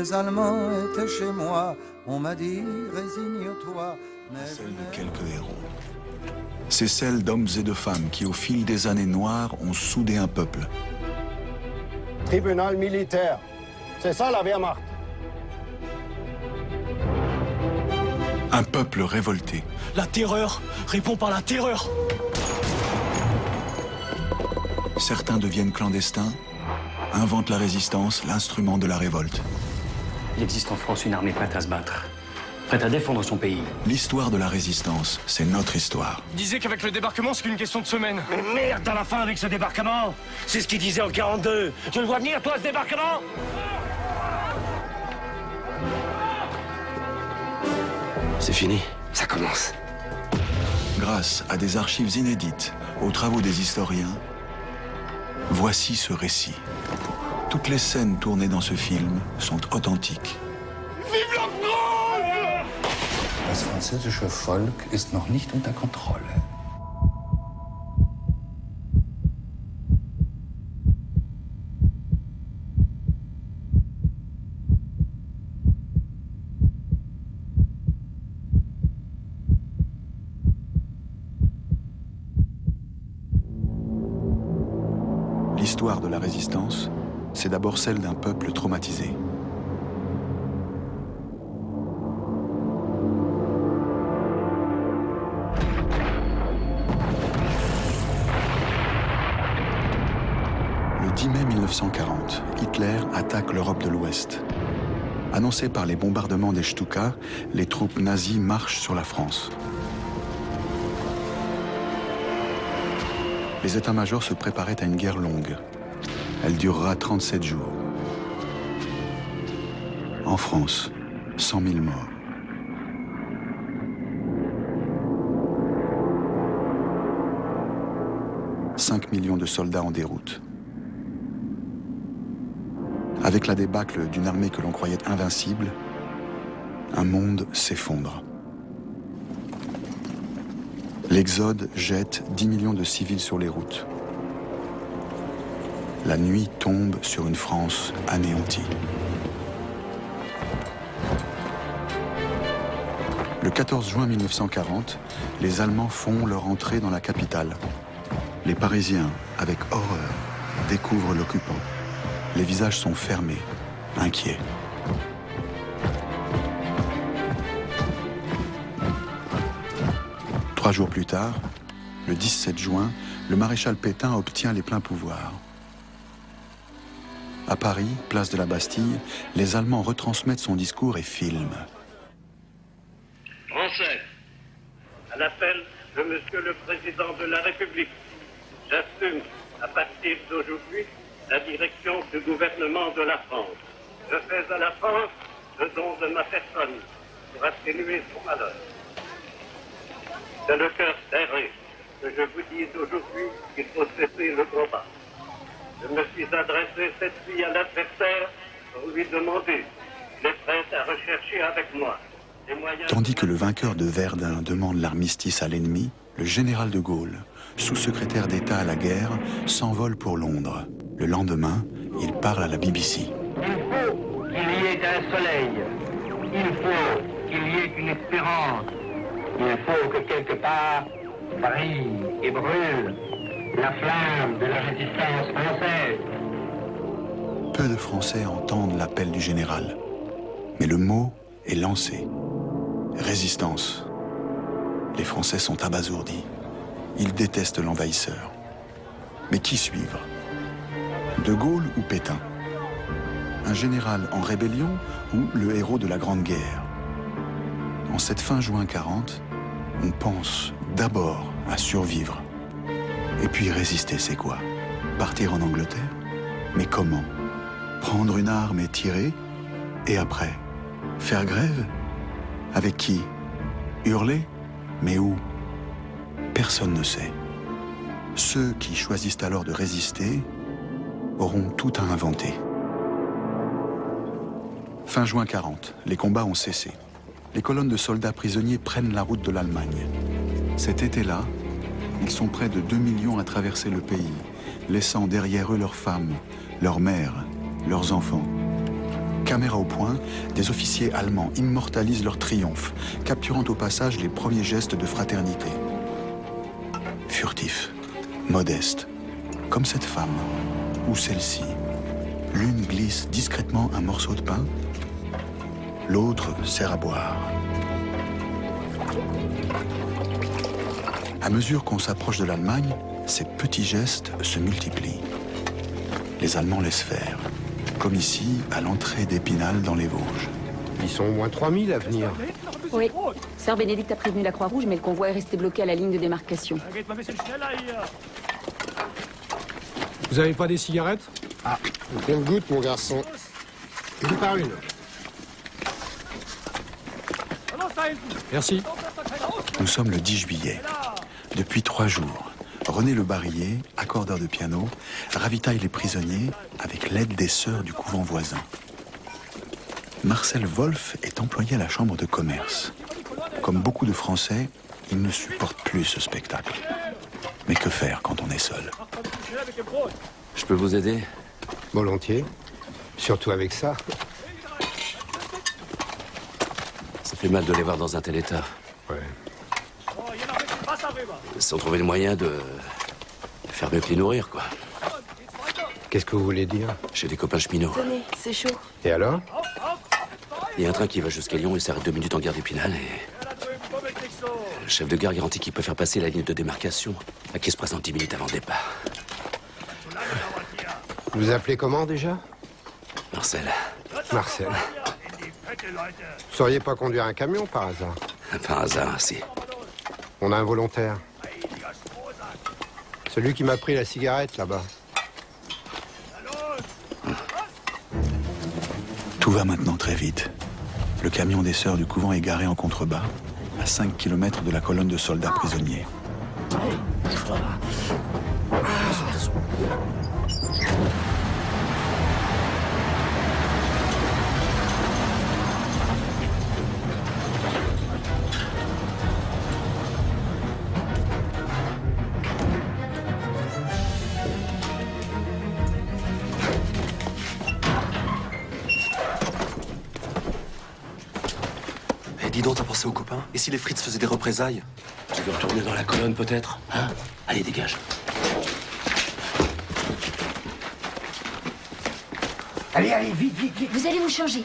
Les Allemands étaient chez moi, on m'a dit résigne-toi. Celle de quelques héros. C'est celle d'hommes et de femmes qui, au fil des années noires, ont soudé un peuple. Tribunal militaire, c'est ça la Wehrmacht. Un peuple révolté. La terreur répond par la terreur. Certains deviennent clandestins, inventent la résistance, l'instrument de la révolte. Il existe en France une armée prête à se battre, prête à défendre son pays. L'histoire de la résistance, c'est notre histoire. Il disait qu'avec le débarquement, c'est qu'une question de semaine. Mais merde à la fin avec ce débarquement C'est ce qu'il disait en 42 Tu le vois venir, toi, ce débarquement? C'est fini, ça commence. Grâce à des archives inédites, aux travaux des historiens, voici ce récit. Toutes les scènes tournées dans ce film sont authentiques. Vive la France Das französische Volk ist noch nicht unter Kontrolle. L'histoire de la résistance, c'est d'abord celle d'un peuple traumatisé. Le 10 mai 1940, Hitler attaque l'Europe de l'Ouest. Annoncé par les bombardements des Stuka, les troupes nazies marchent sur la France. Les états-majors se préparaient à une guerre longue. Elle durera 37 jours. En France, 100 000 morts. « 5 millions de soldats en déroute. Avec la débâcle d'une armée que l'on croyait invincible, un monde s'effondre. L'exode jette 10 millions de civils sur les routes. La nuit tombe sur une France anéantie. Le 14 juin 1940, les Allemands font leur entrée dans la capitale. Les Parisiens, avec horreur, découvrent l'occupant. Les visages sont fermés, inquiets. Trois jours plus tard, le 17 juin, le maréchal Pétain obtient les pleins pouvoirs. À Paris, place de la Bastille, les Allemands retransmettent son discours et filment. Français, à l'appel de Monsieur le Président de la République, j'assume à partir d'aujourd'hui la direction du gouvernement de la France. Je fais à la France le don de ma personne pour atténuer son malheur. C'est le cœur serré que je vous dis aujourd'hui qu'il faut cesser le combat. Je me suis adressé cette nuit à l'adversaire pour lui demander est prêt à rechercher avec moi. Tandis que le vainqueur de Verdun demande l'armistice à l'ennemi, le général de Gaulle, sous-secrétaire d'État à la guerre, s'envole pour Londres. Le lendemain, il parle à la BBC. Il faut qu'il y ait un soleil. Il faut qu'il y ait une espérance. Il faut que quelque part brille et brûle la flamme de la résistance française. Peu de Français entendent l'appel du général. Mais le mot est lancé. Résistance. Les Français sont abasourdis. Ils détestent l'envahisseur. Mais qui suivre? De Gaulle ou Pétain? Un général en rébellion ou le héros de la Grande Guerre? En cette fin juin 40, on pense d'abord à survivre. Et puis résister, c'est quoi? Partir en Angleterre? Mais comment? Prendre une arme et tirer? Et après Faire grève? Avec qui? Hurler? Mais où? Personne ne sait. Ceux qui choisissent alors de résister auront tout à inventer. Fin juin 40, les combats ont cessé. Les colonnes de soldats prisonniers prennent la route de l'Allemagne. Cet été-là, ils sont près de 2 millions à traverser le pays, laissant derrière eux leurs femmes, leurs mères, leurs enfants. Caméra au point, des officiers allemands immortalisent leur triomphe, capturant au passage les premiers gestes de fraternité. Furtif, modeste, comme cette femme, ou celle-ci. L'une glisse discrètement un morceau de pain, l'autre sert à boire. À mesure qu'on s'approche de l'Allemagne, ces petits gestes se multiplient. Les Allemands laissent faire, comme ici, à l'entrée d'Épinal dans les Vosges. Ils sont au moins 3000 à venir. Oui. Sœur Bénédicte a prévenu la Croix-Rouge, mais le convoi est resté bloqué à la ligne de démarcation. Vous avez pas des cigarettes? Ah, une goutte, mon garçon. Une par une. Merci. Nous sommes le 10 juillet. Depuis trois jours, René Le Barillet, accordeur de piano, ravitaille les prisonniers avec l'aide des sœurs du couvent voisin. Marcel Wolf est employé à la chambre de commerce. Comme beaucoup de Français, il ne supporte plus ce spectacle. Mais que faire quand on est seul? Je peux vous aider? Volontiers. Surtout avec ça. Ça fait mal de les voir dans un tel état. Ouais. Sans trouver le moyen de faire mieux que les nourrir, quoi. Qu'est-ce que vous voulez dire J'ai des copains cheminots. Tenez, c'est chaud. Et alors Il y a un train qui va jusqu'à Lyon et s'arrête deux minutes en gare d'Épinal et... Le chef de gare garantit qu'il peut faire passer la ligne de démarcation à qui se présente dix minutes avant le départ. Vous vous appelez comment déjà Marcel. Marcel. Vous sauriez pas conduire un camion par hasard Par hasard, si. On a un volontaire. Celui qui m'a pris la cigarette là-bas. Tout va maintenant très vite. Le camion des sœurs du couvent est garé en contrebas, à 5 km de la colonne de soldats prisonniers. Si les frites faisaient des représailles Tu veux retourner dans la colonne, peut-être Hein? Allez, dégage. Allez, allez, vite, vite, vite. Vous allez vous changer.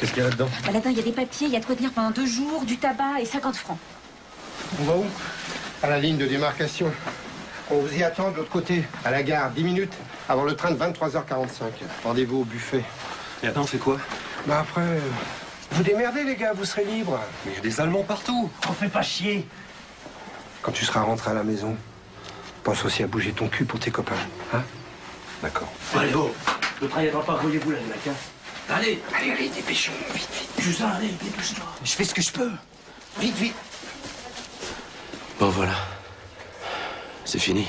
Qu'est-ce qu'il y a là-dedans? Bah, Là-dedans, il y a des papiers, il y a de quoi tenir pendant deux jours, du tabac et 50 francs. On va où? À la ligne de démarcation. On vous y attend de l'autre côté, à la gare, 10 minutes avant le train de 23h45. Rendez-vous au buffet. Et attends, on fait quoi? Bah après, euh, vous démerdez les gars, vous serez libres. Mais il y a des Allemands partout On fait pas chier. Quand tu seras rentré à la maison, pense aussi à bouger ton cul pour tes copains. Hein? D'accord. Allez, oh Le train pas, voyez-vous là, les mecs, hein Allez Allez, allez, dépêchons, vite, vite. Justin, allez, dépêche-toi Je fais ce que je peux. Vite, vite. Bon, voilà. C'est fini.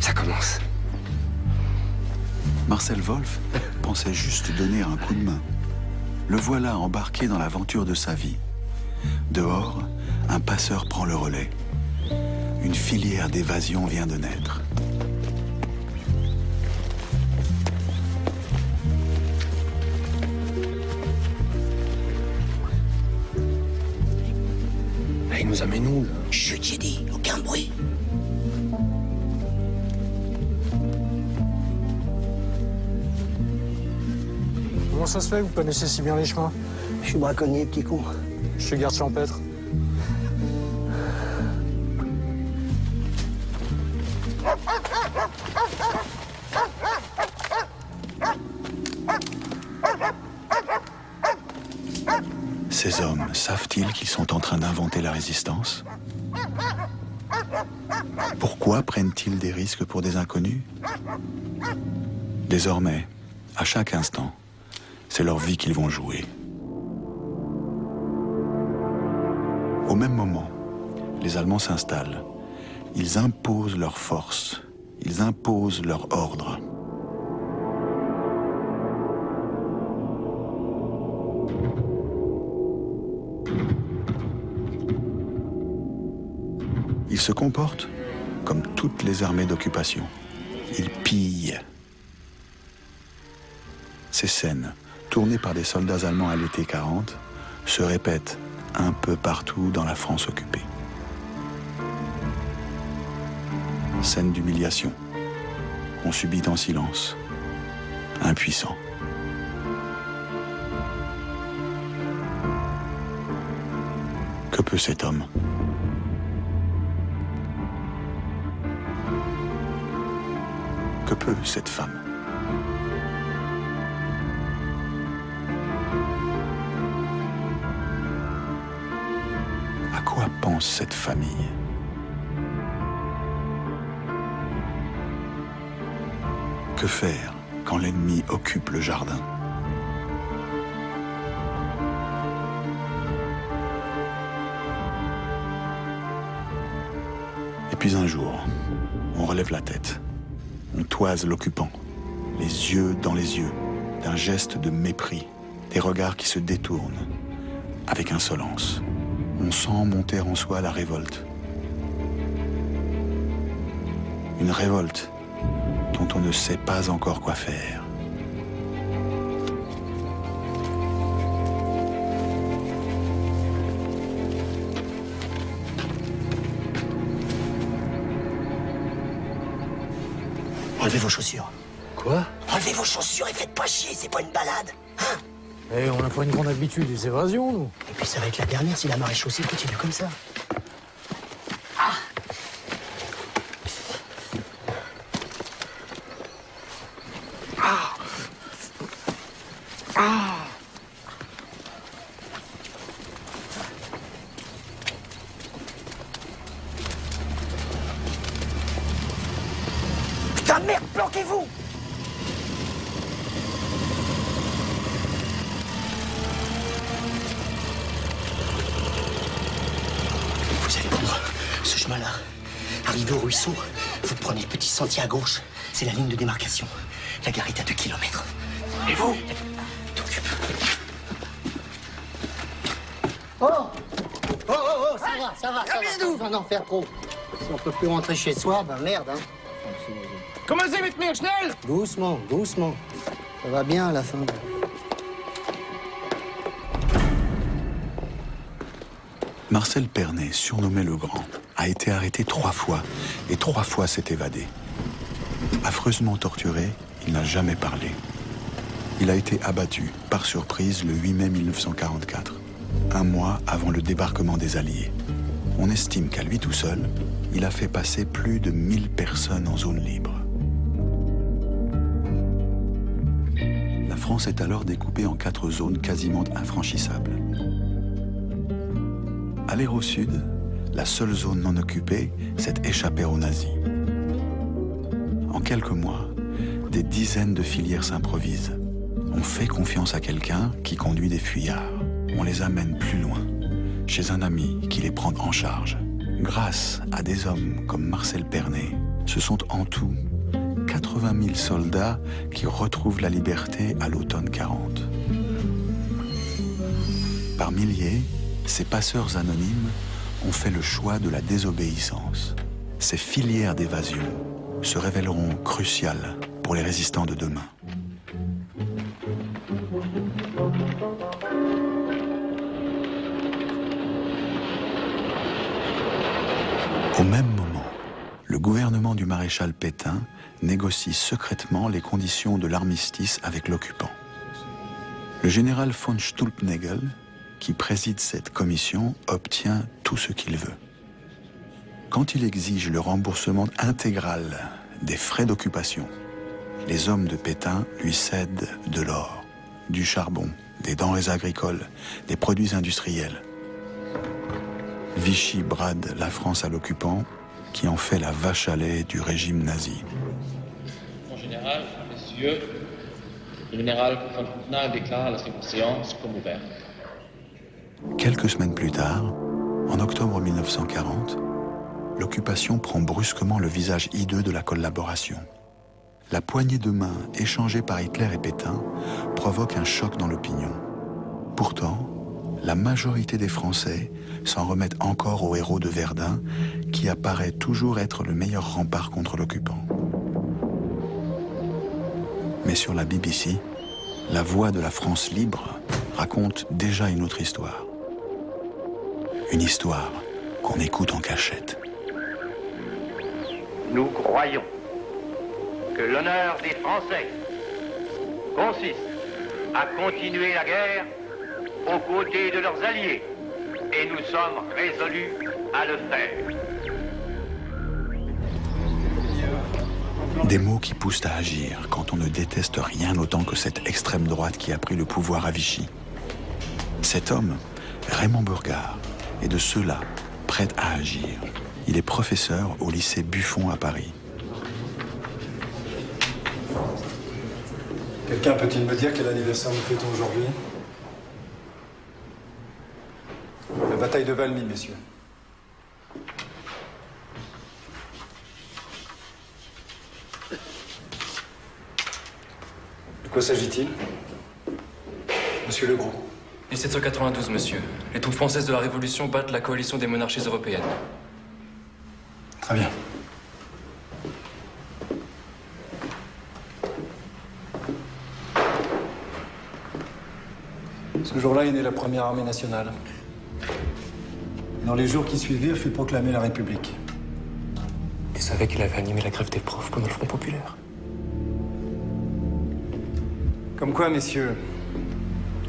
Ça commence. Marcel Wolf pensait juste donner un coup de main. Le voilà embarqué dans l'aventure de sa vie. Dehors, un passeur prend le relais. Une filière d'évasion vient de naître. Il nous amène où, là? Chut, j'ai dit, aucun bruit. Comment ça se fait que vous connaissez si bien les chemins Je suis braconnier, petit con. Je suis garde champêtre. Ces hommes savent-ils qu'ils sont en train d'inventer la résistance Pourquoi prennent-ils des risques pour des inconnus Désormais, à chaque instant, c'est leur vie qu'ils vont jouer. Au même moment, les Allemands s'installent. Ils imposent leur force. Ils imposent leur ordre. Ils se comportent comme toutes les armées d'occupation. Ils pillent. ces scènes, tournées par des soldats allemands à l'été 40, se répètent un peu partout dans la France occupée. Scène d'humiliation. On subit en silence, impuissant. Que peut cet homme? Que peut cette femme? Pense cette famille? Que faire quand l'ennemi occupe le jardin? Et puis un jour, on relève la tête. On toise l'occupant, les yeux dans les yeux, d'un geste de mépris, des regards qui se détournent, avec insolence. On sent monter en soi la révolte. Une révolte dont on ne sait pas encore quoi faire. Enlevez vos chaussures. Quoi? Enlevez vos chaussures et faites pas chier, c'est pas une balade. Hein? Eh, on n'a pas une grande habitude des évasions, nous. Et puis ça va être la dernière si la marée chaussée continue comme ça. Gauche. C'est la ligne de démarcation. La gare est à 2 kilomètres. Et vous T'occupes. Oh Oh, oh, oh, ça va, ça va, ça va. Pas besoin d'en faire trop. Si on peut plus rentrer chez soi, ben merde, hein. Comment c'est, mit mir schnell Doucement, doucement. Ça va bien à la fin. Marcel Pernet, surnommé le Grand, a été arrêté trois fois et trois fois s'est évadé. Affreusement torturé, il n'a jamais parlé. Il a été abattu par surprise le 8 mai 1944, un mois avant le débarquement des Alliés. On estime qu'à lui tout seul, il a fait passer plus de 1000 personnes en zone libre. La France est alors découpée en quatre zones quasiment infranchissables. Aller au sud, la seule zone non occupée, c'est échapper aux nazis. En quelques mois, des dizaines de filières s'improvisent. On fait confiance à quelqu'un qui conduit des fuyards. On les amène plus loin, chez un ami qui les prend en charge. Grâce à des hommes comme Marcel Pernet, ce sont en tout 80 000 soldats qui retrouvent la liberté à l'automne 40. Par milliers, ces passeurs anonymes ont fait le choix de la désobéissance. Ces filières d'évasion se révéleront cruciales pour les résistants de demain. Au même moment, le gouvernement du maréchal Pétain négocie secrètement les conditions de l'armistice avec l'occupant. Le général von Stulpnagel, qui préside cette commission, obtient tout ce qu'il veut. Quand il exige le remboursement intégral des frais d'occupation, les hommes de Pétain lui cèdent de l'or, du charbon, des denrées agricoles, des produits industriels. Vichy brade la France à l'occupant, qui en fait la vache à lait du régime nazi. Mon général, messieurs, le général déclare la séance comme ouverte. Quelques semaines plus tard, en octobre 1940, l'occupation prend brusquement le visage hideux de la collaboration. La poignée de main échangée par Hitler et Pétain provoque un choc dans l'opinion. Pourtant, la majorité des Français s'en remettent encore au héros de Verdun, qui apparaît toujours être le meilleur rempart contre l'occupant. Mais sur la BBC, la voix de la France libre raconte déjà une autre histoire. Une histoire qu'on écoute en cachette. Nous croyons que l'honneur des Français consiste à continuer la guerre aux côtés de leurs alliés. Et nous sommes résolus à le faire. Des mots qui poussent à agir quand on ne déteste rien autant que cette extrême droite qui a pris le pouvoir à Vichy. Cet homme, Raymond Burgard, est de ceux-là, prêt à agir. Il est professeur au lycée Buffon à Paris. Quelqu'un peut-il me dire quel anniversaire nous fêtons aujourd'hui? La bataille de Valmy, messieurs. De quoi s'agit-il? Monsieur Legros. 1792, monsieur. Les troupes françaises de la Révolution battent la coalition des monarchies européennes. Très bien. Ce jour-là est née la première armée nationale. Dans les jours qui suivirent fut proclamée la République. Tu savais qu'il avait animé la grève des profs pendant le Front populaire Comme quoi, messieurs,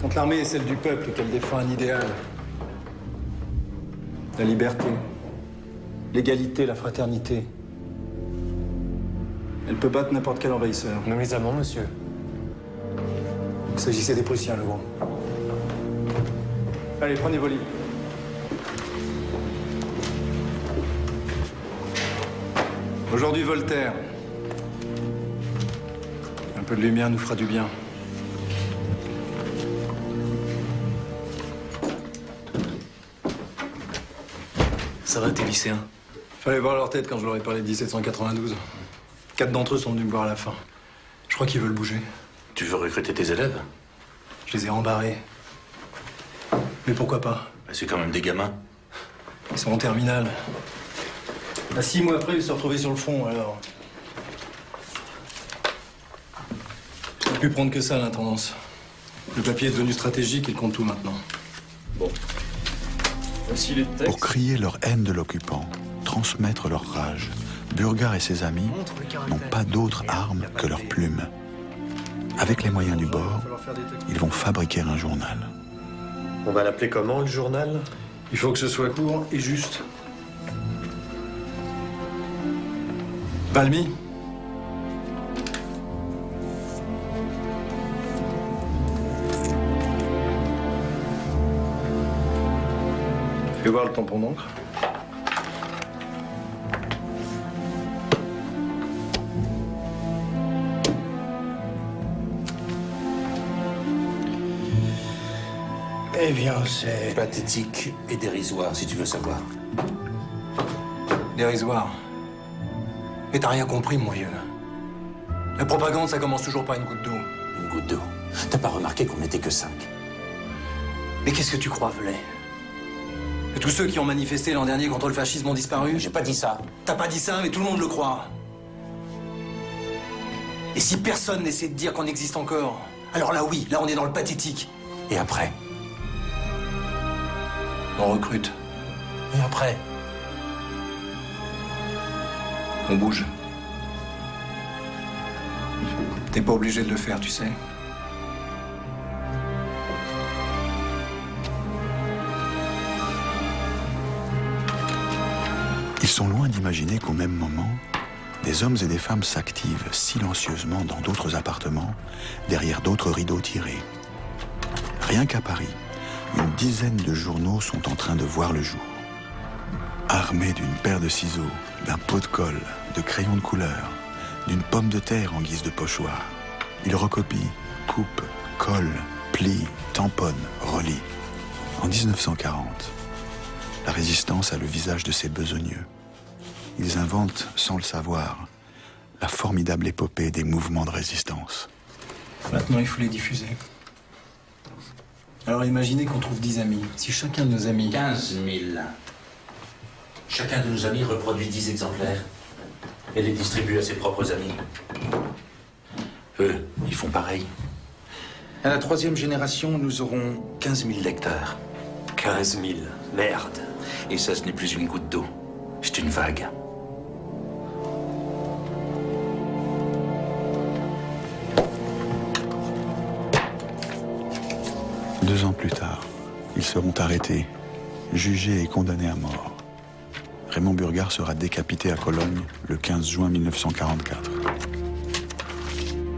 quand l'armée est celle du peuple et qu'elle défend un idéal, la liberté, l'égalité, la fraternité, elle peut battre n'importe quel envahisseur. Nous les Allemands, monsieur. Il s'agissait des Prussiens, le grand. Allez, prenez vos livres. Aujourd'hui, Voltaire. Un peu de lumière nous fera du bien. Ça va, tes lycéens? Fallait voir leur tête quand je leur ai parlé de 1792. Quatre d'entre eux sont venus me voir à la fin. Je crois qu'ils veulent bouger. Tu veux recruter tes élèves? Je les ai embarrés. Mais pourquoi pas? Bah, C'est quand même des gamins. Ils sont en terminale. À six mois après, ils se sont retrouvés sur le front, alors. J'ai pu prendre que ça, l'intendance. Le papier est devenu stratégique, il compte tout maintenant. Bon. Voici les textes. Pour crier leur haine de l'occupant, transmettre leur rage, Burgard et ses amis n'ont pas d'autre arme que leurs plumes. Avec les moyens du bord, ils vont fabriquer un journal. On va l'appeler comment, le journal? Il faut que ce soit court et juste. Balmy Fais voir le tampon d'encre. Eh bien, c'est... Pathétique et dérisoire, si tu veux savoir. Dérisoire. Mais t'as rien compris, mon vieux. La propagande, ça commence toujours par une goutte d'eau. Une goutte d'eau. T'as pas remarqué qu'on n'était que cinq Mais qu'est-ce que tu crois, Velay? Que tous ceux qui ont manifesté l'an dernier contre le fascisme ont disparu? J'ai pas dit ça. T'as pas dit ça, mais tout le monde le croit. Et si personne n'essaie de dire qu'on existe encore, alors là oui, là on est dans le pathétique. Et après? On recrute. Et après? On bouge. T'es pas obligé de le faire, tu sais. Ils sont loin d'imaginer qu'au même moment, des hommes et des femmes s'activent silencieusement dans d'autres appartements, derrière d'autres rideaux tirés. Rien qu'à Paris, une dizaine de journaux sont en train de voir le jour. Armés d'une paire de ciseaux, d'un pot de colle, de crayons de couleur, d'une pomme de terre en guise de pochoir, ils recopient, coupent, collent, plient, tamponnent, relient. En 1940, la résistance a le visage de ses besogneux. Ils inventent, sans le savoir, la formidable épopée des mouvements de résistance. Maintenant, il faut les diffuser. Alors imaginez qu'on trouve 10 amis. Si chacun de nos amis... 15 000. Chacun de nos amis reproduit 10 exemplaires et les distribue à ses propres amis. Eux, ils font pareil. À la troisième génération, nous aurons 15 000 lecteurs. 15 000 Merde. Et ça, ce n'est plus une goutte d'eau. C'est une vague. Deux ans plus tard, ils seront arrêtés, jugés et condamnés à mort. Raymond Burgard sera décapité à Cologne le 15 juin 1944.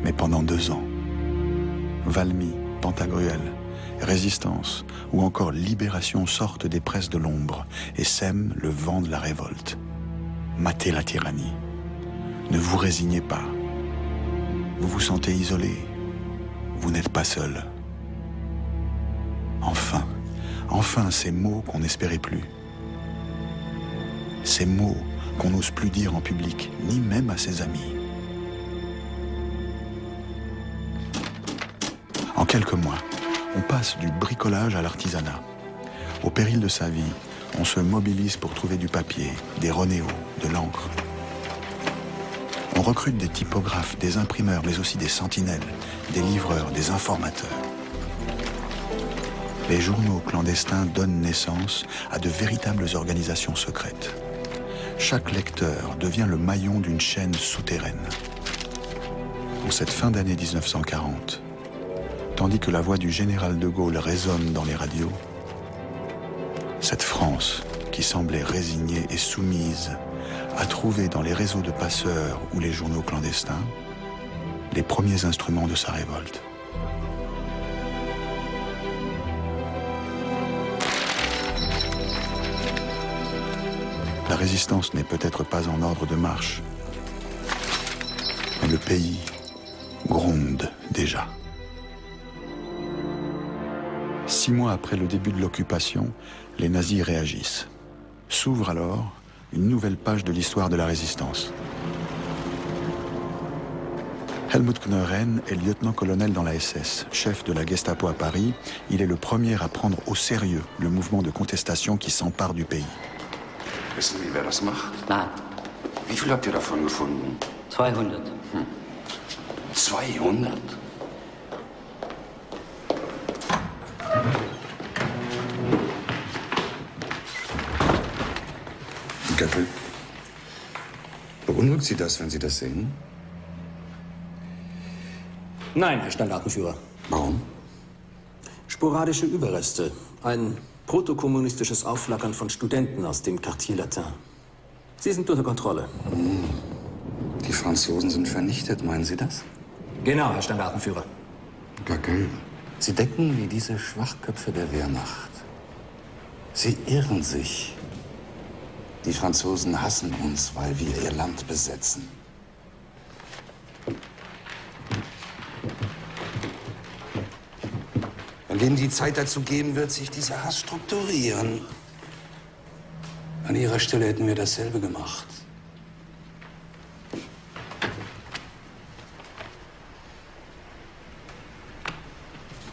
Mais pendant deux ans, Valmy, Pantagruel, Résistance ou encore Libération sortent des presses de l'ombre et sèment le vent de la révolte. Matez la tyrannie. Ne vous résignez pas. Vous vous sentez isolé. Vous n'êtes pas seul. Enfin, ces mots qu'on n'espérait plus. Ces mots qu'on n'ose plus dire en public, ni même à ses amis. En quelques mois, on passe du bricolage à l'artisanat. Au péril de sa vie, on se mobilise pour trouver du papier, des ronéos, de l'encre. On recrute des typographes, des imprimeurs, mais aussi des sentinelles, des livreurs, des informateurs. Les journaux clandestins donnent naissance à de véritables organisations secrètes. Chaque lecteur devient le maillon d'une chaîne souterraine. En cette fin d'année 1940, tandis que la voix du général de Gaulle résonne dans les radios, cette France, qui semblait résignée et soumise, a trouvé dans les réseaux de passeurs ou les journaux clandestins les premiers instruments de sa révolte. La résistance n'est peut-être pas en ordre de marche, mais le pays gronde déjà. Six mois après le début de l'occupation, les nazis réagissent. S'ouvre alors une nouvelle page de l'histoire de la résistance. Helmut Knoeren est lieutenant-colonel dans la SS, chef de la Gestapo à Paris. Il est le premier à prendre au sérieux le mouvement de contestation qui s'empare du pays. Wissen Sie, wer das macht? Nein. Wie viel habt ihr davon gefunden? 200. Hm. 200? Göppel, beunruhigt Sie das, wenn Sie das sehen? Nein, Herr Standartenführer. Warum? Sporadische Überreste. Ein protokommunistisches Aufflackern von Studenten aus dem Quartier Latin. Sie sind unter Kontrolle. Die Franzosen sind vernichtet, meinen Sie das? Genau, Herr Standartenführer. Göckel, Sie denken wie diese Schwachköpfe der Wehrmacht. Sie irren sich. Die Franzosen hassen uns, weil wir ihr Land besetzen. Wenn denen die Zeit dazu geben wird, sich dieser Hass strukturieren. An ihrer Stelle hätten wir dasselbe gemacht.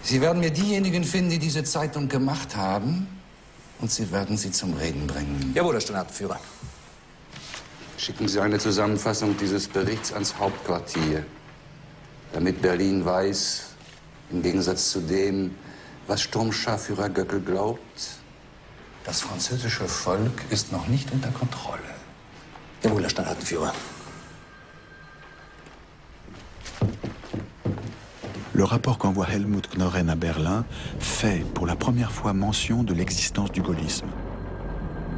Sie werden mir diejenigen finden, die diese Zeitung gemacht haben, und Sie werden sie zum Reden bringen. Jawohl, Herr Standartenführer. Schicken Sie eine Zusammenfassung dieses Berichts ans Hauptquartier, damit Berlin weiß, im Gegensatz zu dem, was Sturmscharführer Göckel glaubt, das französische Volk ist noch nicht unter Kontrolle. Jawohl, Herr Standartenführer. Le rapport qu'envoie Helmut Knoren à Berlin fait pour la première fois mention de l'existence du gaullisme.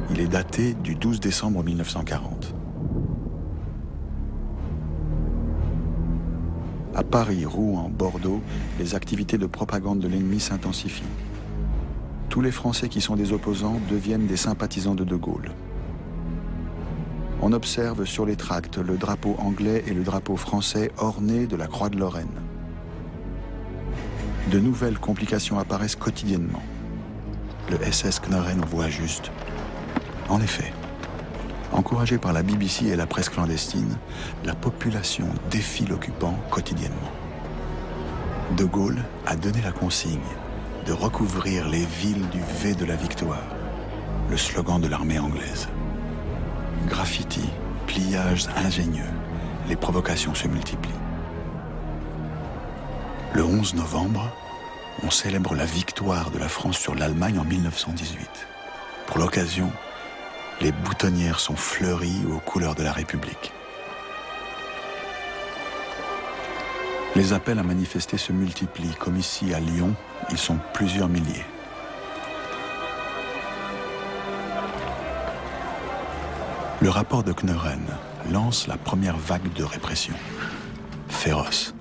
Il est daté du 12 décembre 1940. À Paris, Rouen, Bordeaux, les activités de propagande de l'ennemi s'intensifient. Tous les Français qui sont des opposants deviennent des sympathisants de De Gaulle. On observe sur les tracts le drapeau anglais et le drapeau français ornés de la croix de Lorraine. De nouvelles complications apparaissent quotidiennement. Le SS Knoren voit juste. En effet, encouragé par la BBC et la presse clandestine, la population défie l'occupant quotidiennement. De Gaulle a donné la consigne de recouvrir les villes du V de la victoire, le slogan de l'armée anglaise. Graffiti, pliages ingénieux, les provocations se multiplient. Le 11 novembre, on célèbre la victoire de la France sur l'Allemagne en 1918. Pour l'occasion, les boutonnières sont fleuries aux couleurs de la République. Les appels à manifester se multiplient, comme ici à Lyon, ils sont plusieurs milliers. Le rapport de Kneuren lance la première vague de répression. Féroce.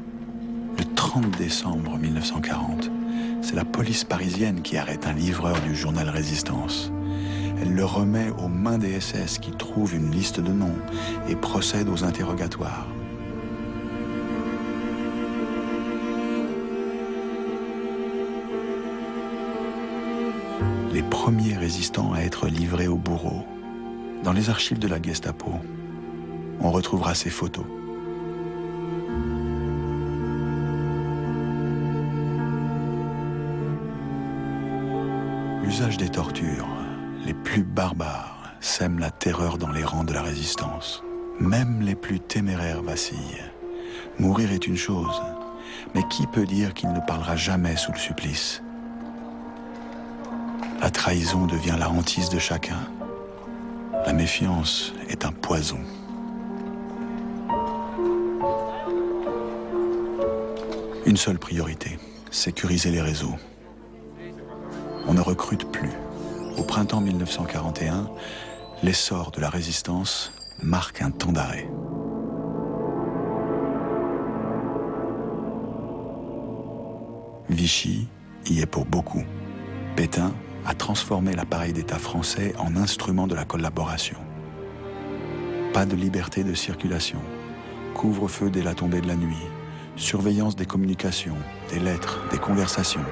Le 30 décembre 1940, c'est la police parisienne qui arrête un livreur du journal Résistance. Elle le remet aux mains des SS qui trouvent une liste de noms et procèdent aux interrogatoires. Les premiers résistants à être livrés au bourreau. Dans les archives de la Gestapo, on retrouvera ces photos. L'usage des tortures, les plus barbares, sème la terreur dans les rangs de la résistance. Même les plus téméraires vacillent. Mourir est une chose, mais qui peut dire qu'il ne parlera jamais sous le supplice? La trahison devient la hantise de chacun. La méfiance est un poison. Une seule priorité, sécuriser les réseaux. On ne recrute plus. Au printemps 1941, l'essor de la résistance marque un temps d'arrêt. Vichy y est pour beaucoup. Pétain a transformé l'appareil d'État français en instrument de la collaboration. Pas de liberté de circulation, couvre-feu dès la tombée de la nuit, surveillance des communications, des lettres, des conversations,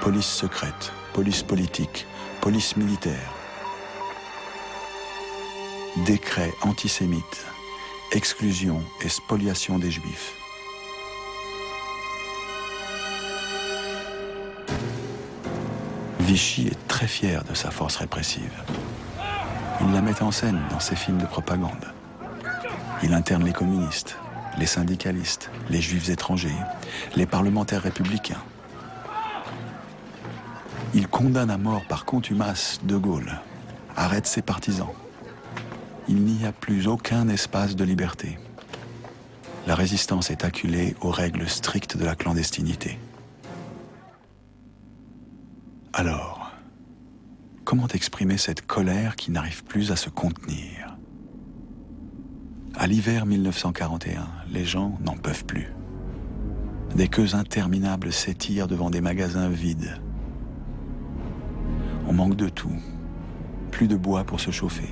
police secrète, police politique, police militaire. Décret antisémite, exclusion et spoliation des juifs. Vichy est très fier de sa force répressive. Il la met en scène dans ses films de propagande. Il interne les communistes, les syndicalistes, les juifs étrangers, les parlementaires républicains. Il condamne à mort par contumace De Gaulle, arrête ses partisans. Il n'y a plus aucun espace de liberté. La résistance est acculée aux règles strictes de la clandestinité. Alors, comment exprimer cette colère qui n'arrive plus à se contenir? À l'hiver 1941, les gens n'en peuvent plus. Des queues interminables s'étirent devant des magasins vides. On manque de tout. Plus de bois pour se chauffer.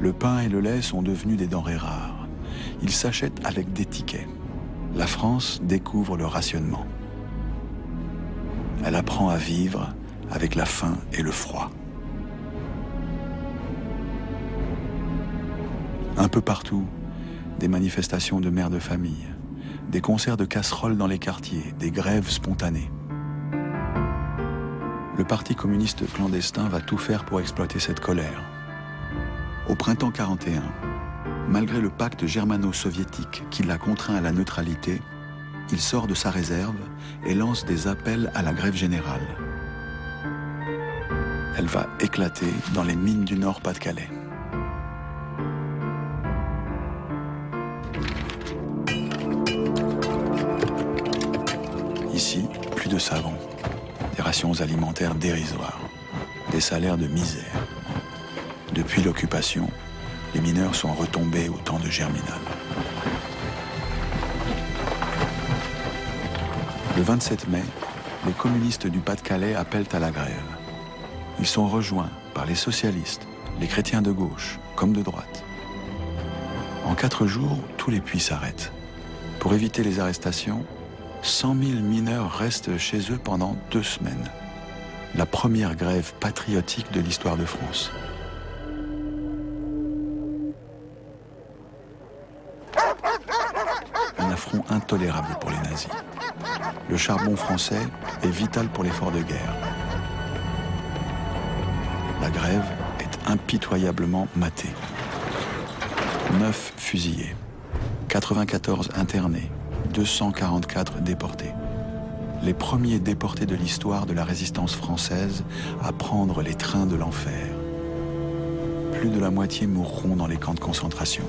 Le pain et le lait sont devenus des denrées rares. Ils s'achètent avec des tickets. La France découvre le rationnement. Elle apprend à vivre avec la faim et le froid. Un peu partout, des manifestations de mères de famille, des concerts de casseroles dans les quartiers, des grèves spontanées. Le Parti communiste clandestin va tout faire pour exploiter cette colère. Au printemps 41, malgré le pacte germano-soviétique qui l'a contraint à la neutralité, il sort de sa réserve et lance des appels à la grève générale. Elle va éclater dans les mines du Nord Pas-de-Calais. Ici, plus de savon, alimentaires dérisoires, des salaires de misère. Depuis l'occupation, les mineurs sont retombés au temps de Germinal. Le 27 mai, les communistes du Pas-de-Calais appellent à la grève. Ils sont rejoints par les socialistes, les chrétiens de gauche comme de droite. En quatre jours, tous les puits s'arrêtent. Pour éviter les arrestations, 100 000 mineurs restent chez eux pendant deux semaines. La première grève patriotique de l'histoire de France. Un affront intolérable pour les nazis. Le charbon français est vital pour l'effort de guerre. La grève est impitoyablement matée. 9 fusillés, 94 internés, 244 déportés. les premiers déportés de l'histoire de la résistance française à prendre les trains de l'enfer. Plus de la moitié mourront dans les camps de concentration.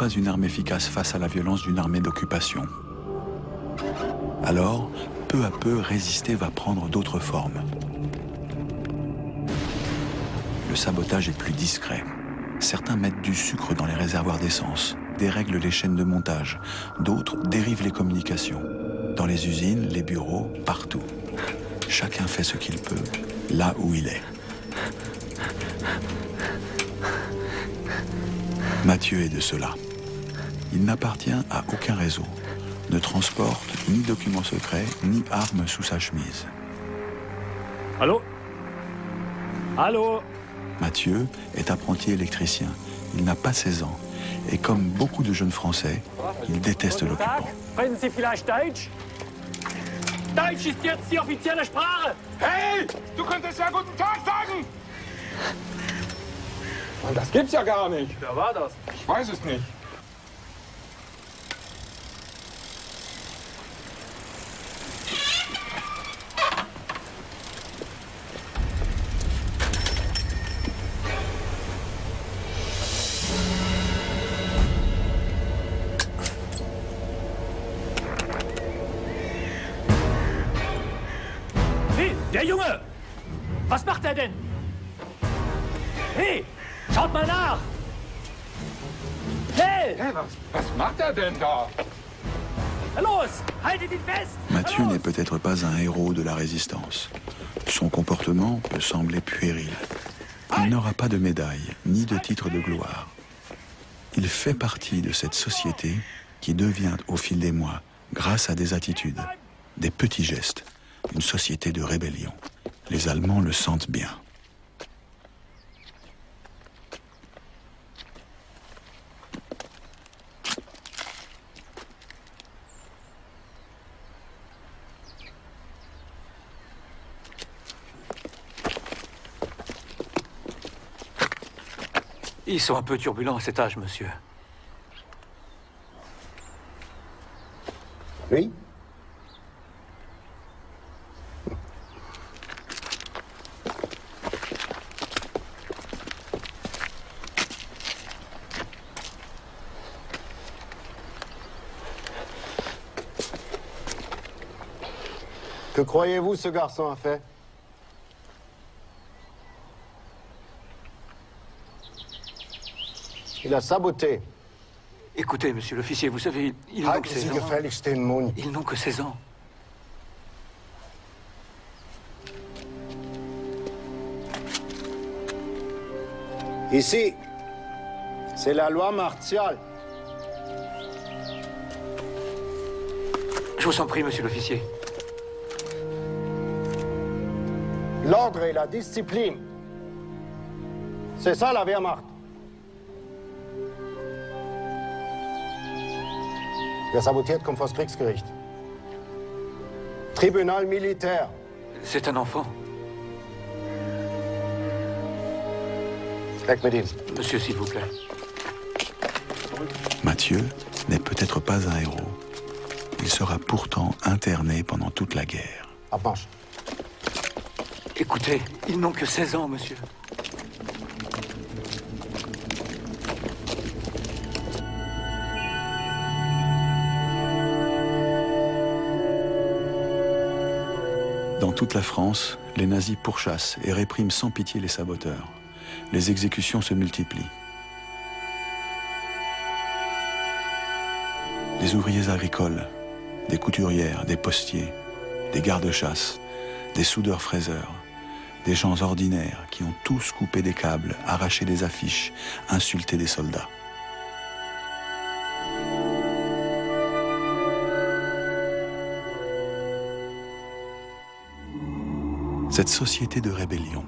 Pas une arme efficace face à la violence d'une armée d'occupation. Alors, peu à peu, résister va prendre d'autres formes. Le sabotage est plus discret. Certains mettent du sucre dans les réservoirs d'essence, dérèglent les chaînes de montage, d'autres dérivent les communications. Dans les usines, les bureaux, partout. Chacun fait ce qu'il peut, là où il est. Mathieu est de cela. Il n'appartient à aucun réseau, ne transporte ni documents secrets, ni armes sous sa chemise. Allô? Allô? Mathieu est apprenti électricien. Il n'a pas 16 ans. Et comme beaucoup de jeunes Français, il déteste l'occupant. Deutsch ist jetzt die offizielle Sprache! Hey! Du könntest ja guten Tag sagen! Mann, das gibt's ja gar nicht. Wer war das? Ich weiß es nicht. Pas un héros de la résistance. Son comportement peut sembler puéril. Il n'aura pas de médaille, ni de titre de gloire. Il fait partie de cette société qui devient au fil des mois, grâce à des attitudes, des petits gestes, une société de rébellion. Les Allemands le sentent bien. Ils sont un peu turbulents à cet âge, monsieur. Oui Que croyez-vous ce garçon a fait? Il a saboté. Écoutez, monsieur l'officier, vous savez, ils n'ont Halten que Sie 16 ans. Mund. Ils n'ont que 16 ans. Ici, c'est la loi martiale. Je vous en prie, monsieur l'officier. L'ordre et la discipline. C'est ça la Wehrmacht. Wer sabotiert, kommt vors Kriegsgericht. Tribunal militaire. C'est un enfant. Ihm. Monsieur, s'il vous plaît. Mathieu n'est peut-être pas un héros. Il sera pourtant interné pendant toute la guerre. Abmarsch. Écoutez, ils n'ont que 16 ans, monsieur. Dans toute la France, les nazis pourchassent et répriment sans pitié les saboteurs. Les exécutions se multiplient. Des ouvriers agricoles, des couturières, des postiers, des gardes-chasse, des soudeurs-fraiseurs, des gens ordinaires qui ont tous coupé des câbles, arraché des affiches, insulté des soldats. Cette société de rébellion,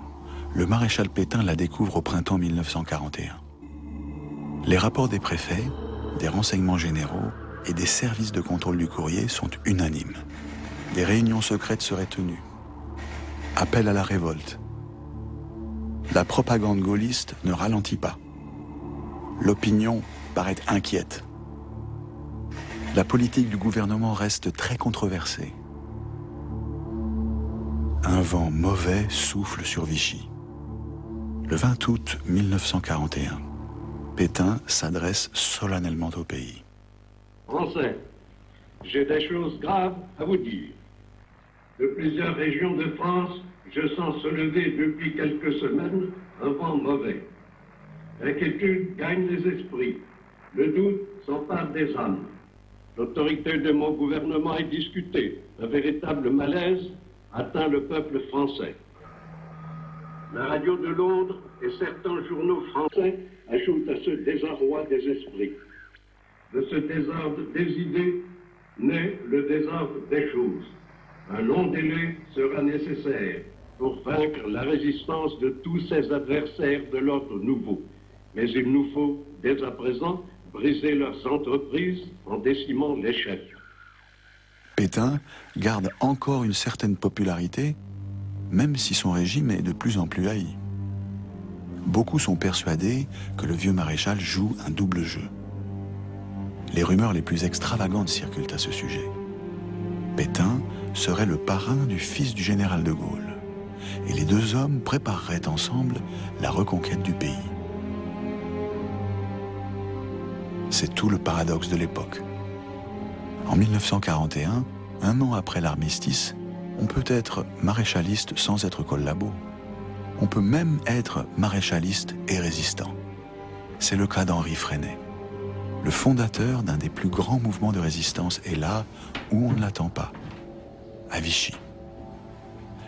le maréchal Pétain la découvre au printemps 1941. Les rapports des préfets, des renseignements généraux et des services de contrôle du courrier sont unanimes. Des réunions secrètes seraient tenues. Appel à la révolte. La propagande gaulliste ne ralentit pas. L'opinion paraît inquiète. La politique du gouvernement reste très controversée. Un vent mauvais souffle sur Vichy. Le 20 août 1941, Pétain s'adresse solennellement au pays. Français, j'ai des choses graves à vous dire. De plusieurs régions de France, je sens se lever depuis quelques semaines un vent mauvais. L'inquiétude gagne les esprits. Le doute s'empare des âmes. L'autorité de mon gouvernement est discutée. Un véritable malaise atteint le peuple français. La radio de Londres et certains journaux français ajoutent à ce désarroi des esprits. De ce désordre des idées naît le désordre des choses. Un long délai sera nécessaire pour vaincre la résistance de tous ces adversaires de l'ordre nouveau. Mais il nous faut, dès à présent, briser leurs entreprises en décimant les chefs. Pétain garde encore une certaine popularité, même si son régime est de plus en plus haï. Beaucoup sont persuadés que le vieux maréchal joue un double jeu. Les rumeurs les plus extravagantes circulent à ce sujet. Pétain serait le parrain du fils du général de Gaulle, et les deux hommes prépareraient ensemble la reconquête du pays. C'est tout le paradoxe de l'époque. En 1941, un an après l'armistice, on peut être maréchaliste sans être collabo. On peut même être maréchaliste et résistant. C'est le cas d'Henri Freinet. Le fondateur d'un des plus grands mouvements de résistance est là où on ne l'attend pas, à Vichy.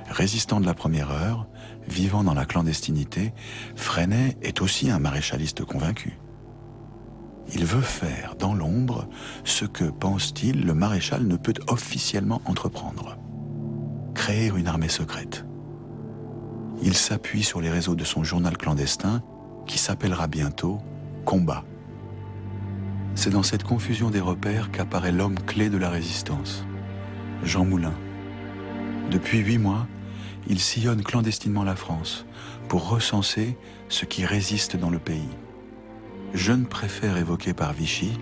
Résistant de la première heure, vivant dans la clandestinité, Freinet est aussi un maréchaliste convaincu. Il veut faire dans l'ombre ce que, pense-t-il, le maréchal ne peut officiellement entreprendre. Créer une armée secrète. Il s'appuie sur les réseaux de son journal clandestin qui s'appellera bientôt Combat. C'est dans cette confusion des repères qu'apparaît l'homme clé de la résistance, Jean Moulin. Depuis huit mois, il sillonne clandestinement la France pour recenser ce qui résiste dans le pays. Jeune préfère évoqué par Vichy,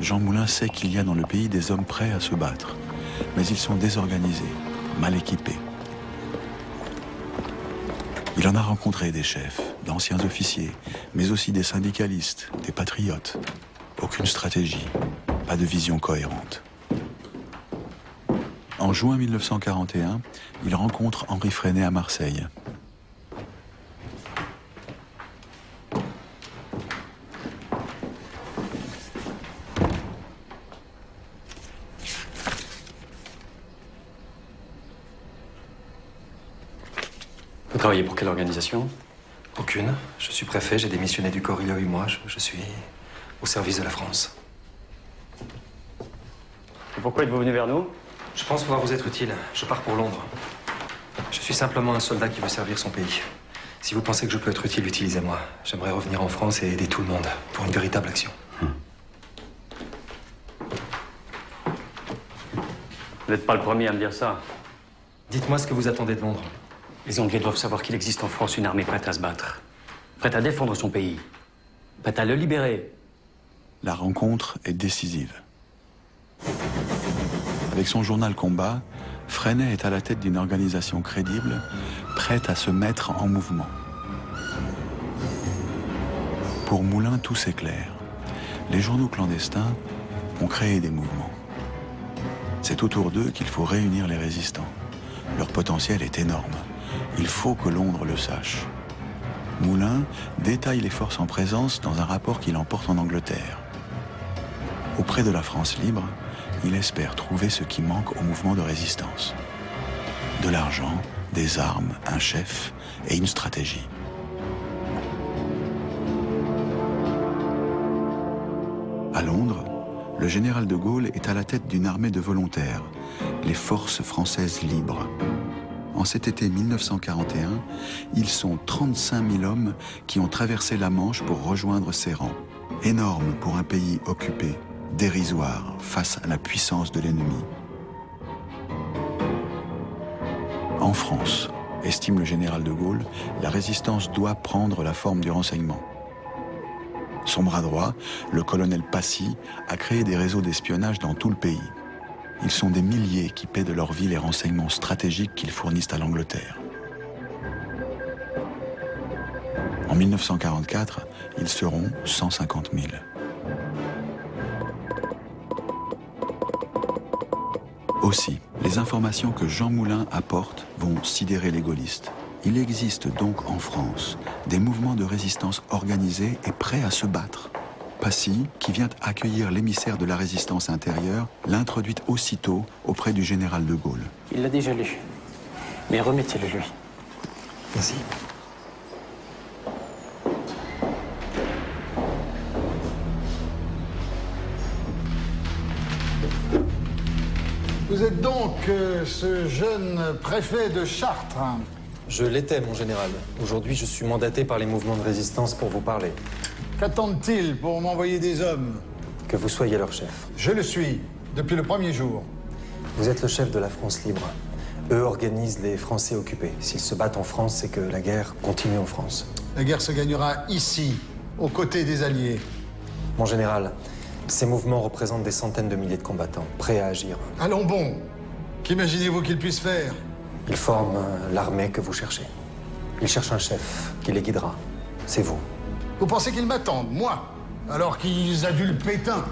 Jean Moulin sait qu'il y a dans le pays des hommes prêts à se battre, mais ils sont désorganisés, mal équipés. Il en a rencontré des chefs, d'anciens officiers, mais aussi des syndicalistes, des patriotes. Aucune stratégie, pas de vision cohérente. En juin 1941, il rencontre Henri Freinet à Marseille. Travaillez pour quelle organisation? Aucune. Je suis préfet, j'ai démissionné du corps il y a huit mois. Je, je suis au service de la France. Et pourquoi êtes-vous venu vers nous? Je pense pouvoir vous être utile. Je pars pour Londres. Je suis simplement un soldat qui veut servir son pays. Si vous pensez que je peux être utile, utilisez-moi. J'aimerais revenir en France et aider tout le monde pour une véritable action. Vous n'êtes pas le premier à me dire ça. Dites-moi ce que vous attendez de Londres. Les Anglais doivent savoir qu'il existe en France une armée prête à se battre, prête à défendre son pays, prête à le libérer. La rencontre est décisive. Avec son journal Combat, Freinet est à la tête d'une organisation crédible, prête à se mettre en mouvement. Pour Moulin, tout s'éclaire. Les journaux clandestins ont créé des mouvements. C'est autour d'eux qu'il faut réunir les résistants. Leur potentiel est énorme. Il faut que Londres le sache. Moulin détaille les forces en présence dans un rapport qu'il emporte en Angleterre. Auprès de la France libre, il espère trouver ce qui manque au mouvement de résistance. De l'argent, des armes, un chef et une stratégie. À Londres, le général de Gaulle est à la tête d'une armée de volontaires, les Forces françaises libres. En cet été 1941, ils sont 35 000 hommes qui ont traversé la Manche pour rejoindre ses rangs. Énorme pour un pays occupé, dérisoire face à la puissance de l'ennemi. En France, estime le général de Gaulle, la résistance doit prendre la forme du renseignement. Son bras droit, le colonel Passy, a créé des réseaux d'espionnage dans tout le pays. Ils sont des milliers qui paient de leur vie les renseignements stratégiques qu'ils fournissent à l'Angleterre. En 1944, ils seront 150 000. Aussi, les informations que Jean Moulin apporte vont sidérer les gaullistes. Il existe donc en France des mouvements de résistance organisés et prêts à se battre. Passy, qui vient accueillir l'émissaire de la résistance intérieure, l'introduit aussitôt auprès du général de Gaulle. Il l'a déjà lu. Mais remettez-le lui. Merci. Vous êtes donc euh, ce jeune préfet de Chartres. Je l'étais, mon général. Aujourd'hui, je suis mandaté par les mouvements de résistance pour vous parler. Qu'attendent-ils pour m'envoyer des hommes Que vous soyez leur chef. Je le suis, depuis le premier jour. Vous êtes le chef de la France libre. Eux organisent les Français occupés. S'ils se battent en France, c'est que la guerre continue en France. La guerre se gagnera ici, aux côtés des Alliés. Mon général, ces mouvements représentent des centaines de milliers de combattants, prêts à agir. Allons bon. Qu'imaginez-vous qu'ils puissent faire? Ils forment l'armée que vous cherchez. Ils cherchent un chef qui les guidera. C'est vous. Vous pensez qu'ils m'attendent, moi Alors qu'ils adulent Pétain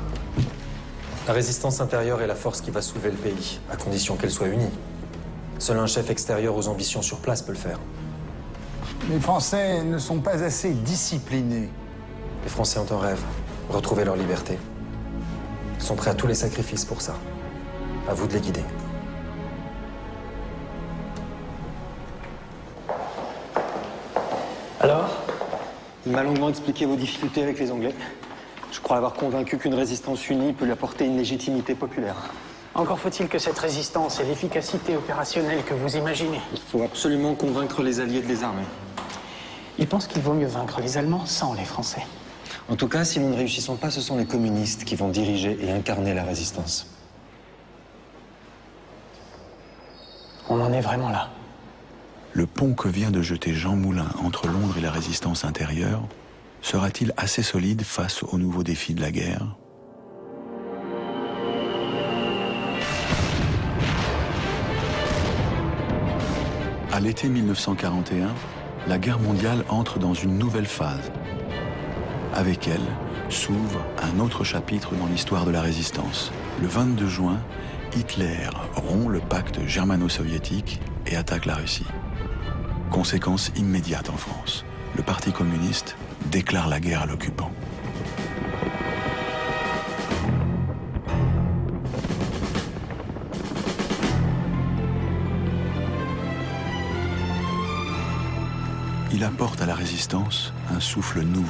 La résistance intérieure est la force qui va soulever le pays, à condition qu'elle soit unie. Seul un chef extérieur aux ambitions sur place peut le faire. Les Français ne sont pas assez disciplinés. Les Français ont un rêve, retrouver leur liberté. Ils sont prêts à tous les sacrifices pour ça. À vous de les guider. Il m'a longuement expliqué vos difficultés avec les Anglais. Je crois avoir convaincu qu'une résistance unie peut lui apporter une légitimité populaire. Encore faut-il que cette résistance ait l'efficacité opérationnelle que vous imaginez. Il faut absolument convaincre les Alliés de les armer. Il pense qu'il vaut mieux vaincre les Allemands sans les Français. En tout cas, si nous ne réussissons pas, ce sont les communistes qui vont diriger et incarner la résistance. On en est vraiment là. Le pont que vient de jeter Jean Moulin entre Londres et la résistance intérieure sera-t-il assez solide face aux nouveaux défis de la guerre? À l'été 1941, la guerre mondiale entre dans une nouvelle phase. Avec elle s'ouvre un autre chapitre dans l'histoire de la résistance. Le 22 juin, Hitler rompt le pacte germano-soviétique et attaque la Russie. Conséquence immédiate en France. Le Parti communiste déclare la guerre à l'occupant. Il apporte à la résistance un souffle nouveau,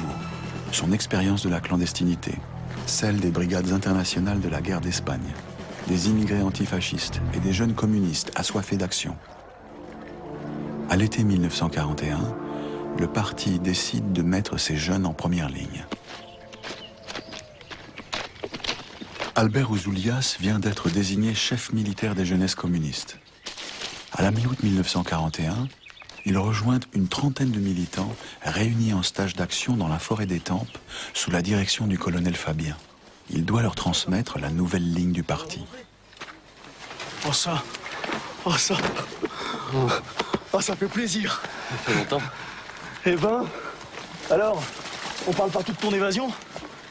son expérience de la clandestinité, celle des brigades internationales de la guerre d'Espagne, des immigrés antifascistes et des jeunes communistes assoiffés d'action. À l'été 1941, le parti décide de mettre ces jeunes en première ligne. Albert Ouzoulias vient d'être désigné chef militaire des jeunesses communistes. À la mi-août 1941, il rejoint une trentaine de militants réunis en stage d'action dans la forêt des Tempes sous la direction du colonel Fabien. Il doit leur transmettre la nouvelle ligne du parti. Oh ça Oh ça ça fait plaisir Ça fait longtemps. Eh ben Alors On parle pas tout de ton évasion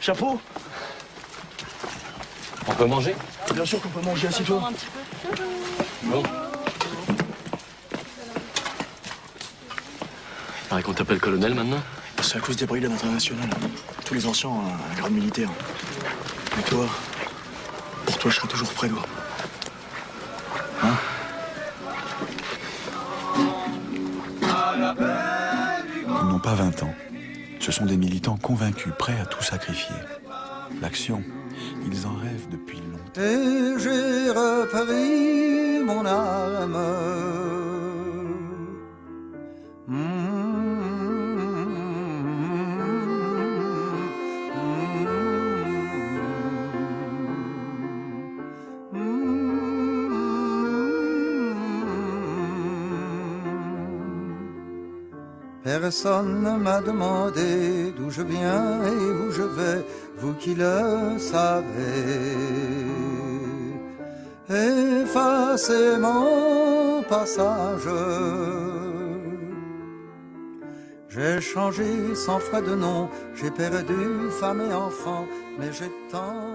Chapeau On peut manger? Bien sûr qu'on peut manger, assis-toi. Bon. Il paraît qu'on t'appelle colonel maintenant C'est à cause des brigades internationales. Tous les anciens ont un grade militaire. Mais toi, pour toi, je serai toujours Fredo. Pas 20 ans. Ce sont des militants convaincus, prêts à tout sacrifier. L'action, ils en rêvent depuis longtemps. Et j'ai repris mon âme. Personne ne m'a demandé d'où je viens et où je vais, vous qui le savez. Effacez mon passage. J'ai changé sans frais de nom, j'ai perdu femme et enfant, mais j'ai tant.